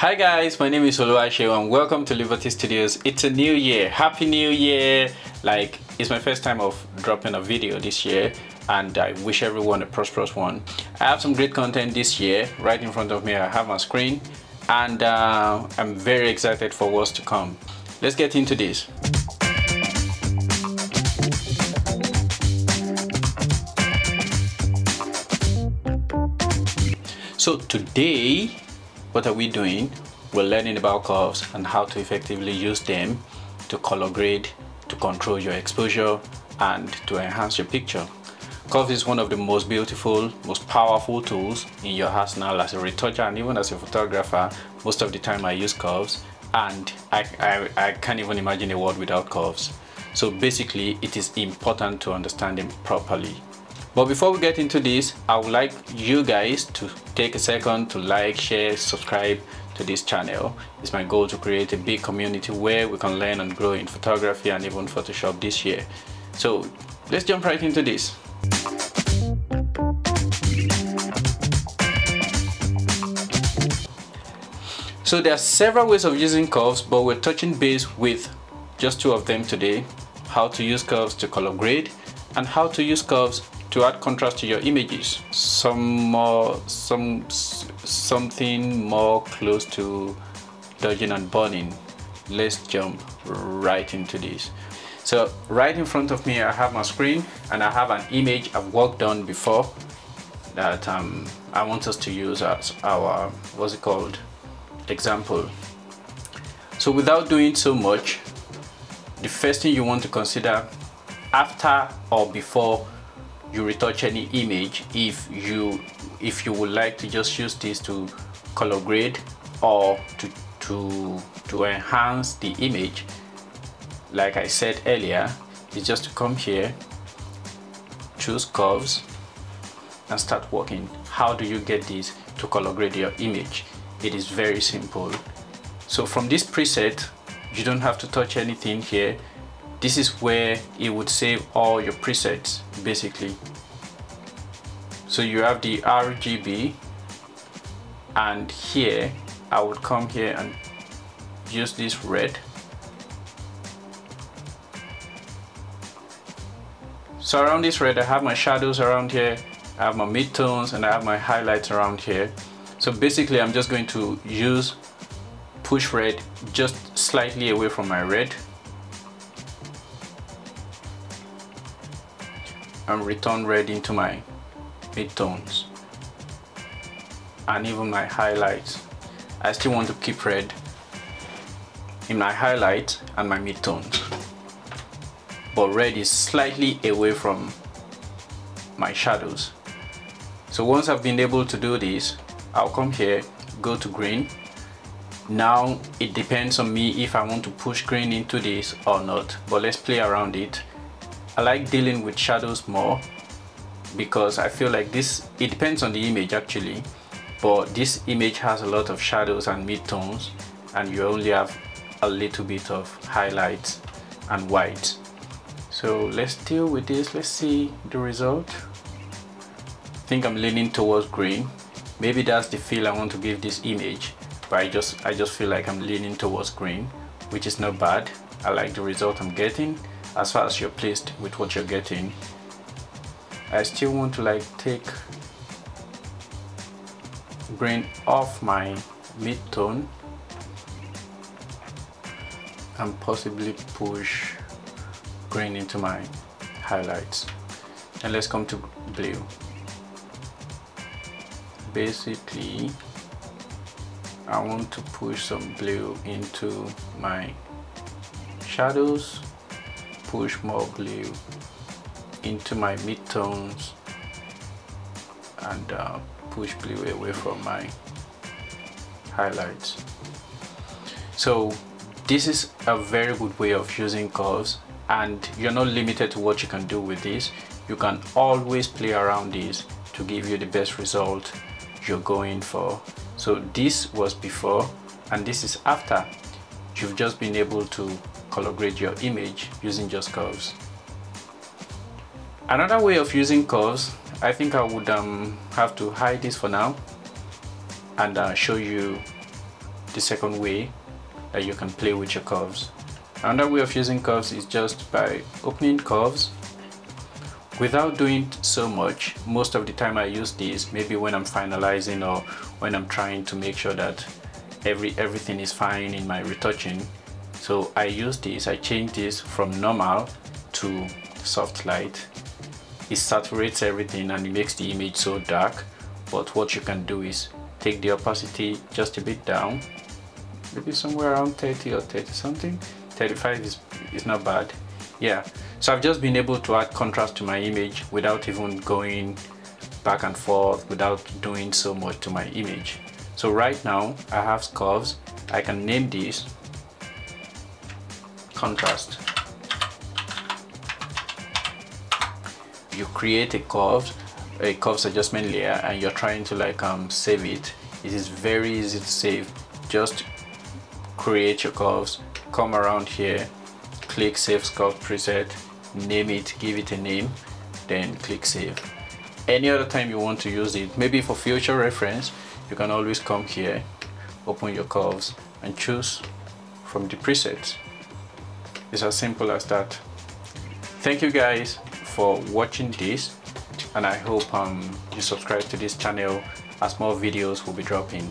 Hi guys, my name is Oluwaseun and welcome to Libarty Studios. It's a new year. Happy New Year! Like, it's my first time of dropping a video this year and I wish everyone a prosperous one. I have some great content this year. Right in front of me I have my screen and uh, I'm very excited for what's to come. Let's get into this. So today what are we doing? We're learning about curves and how to effectively use them to color grade, to control your exposure, and to enhance your picture. Curve is one of the most beautiful, most powerful tools in your arsenal as a retoucher and even as a photographer. Most of the time I use curves and I, I, I can't even imagine a world without curves. So basically it is important to understand them properly. But before we get into this, I would like you guys to take a second to like, share, subscribe to this channel. It's my goal to create a big community where we can learn and grow in photography and even Photoshop this year. So let's jump right into this. So there are several ways of using curves, but we're touching base with just two of them today. How to use curves to color grade and how to use curves to add contrast to your images some more some something more close to dodging and burning. Let's jump right into this. So right in front of me I have my screen and I have an image I've worked on before that um, I want us to use as our what's it called? Example. So without doing so much the first thing you want to consider after or before you retouch any image if you if you would like to just use this to color grade or to to to enhance the image. Like I said earlier is just to come here choose curves and start working. How do you get this to color grade your image? It is very simple. So from this preset you don't have to touch anything here this is where it would save all your presets basically. So you have the RGB and here I would come here and use this red. So around this red I have my shadows around here I have my midtones and I have my highlights around here. So basically I'm just going to use push red just slightly away from my red and return red into my midtones. And even my highlights. I still want to keep red in my highlights and my midtones. But red is slightly away from my shadows. So once I've been able to do this I'll come here go to green. Now it depends on me if I want to push green into this or not but let's play around it I like dealing with shadows more because I feel like this it depends on the image actually. But this image has a lot of shadows and midtones and you only have a little bit of highlights and whites so let's deal with this. Let's see the result. I think I'm leaning towards green. Maybe that's the feel I want to give this image but I just I just feel like I'm leaning towards green which is not bad. I like the result I'm getting as far as you're pleased with what you're getting I still want to like take grain off my mid-tone and possibly push green into my highlights. And let's come to blue. Basically I want to push some blue into my shadows push more blue into my midtones and uh, push blue away from my highlights. So this is a very good way of using curves and you're not limited to what you can do with this. You can always play around this to give you the best result you're going for. So this was before and this is after. You've just been able to color grade your image using just curves. Another way of using curves, I think I would um, have to hide this for now and uh, show you the second way that you can play with your curves. Another way of using curves is just by opening curves without doing so much. Most of the time I use this maybe when I'm finalizing or when I'm trying to make sure that every everything is fine in my retouching. So I use this, I change this from normal to soft light. It saturates everything and it makes the image so dark. But what you can do is take the opacity just a bit down, maybe somewhere around 30 or 30 something. 35 is, is not bad. Yeah. So I've just been able to add contrast to my image without even going back and forth without doing so much to my image. So right now I have curves. I can name this contrast. You create a curve a curves adjustment layer and you're trying to like um, save it. It is very easy to save. Just create your curves come around here click save curve preset name it give it a name then click save. Any other time you want to use it maybe for future reference you can always come here open your curves and choose from the presets it's as simple as that. Thank you guys for watching this and I hope um, you subscribe to this channel as more videos will be dropping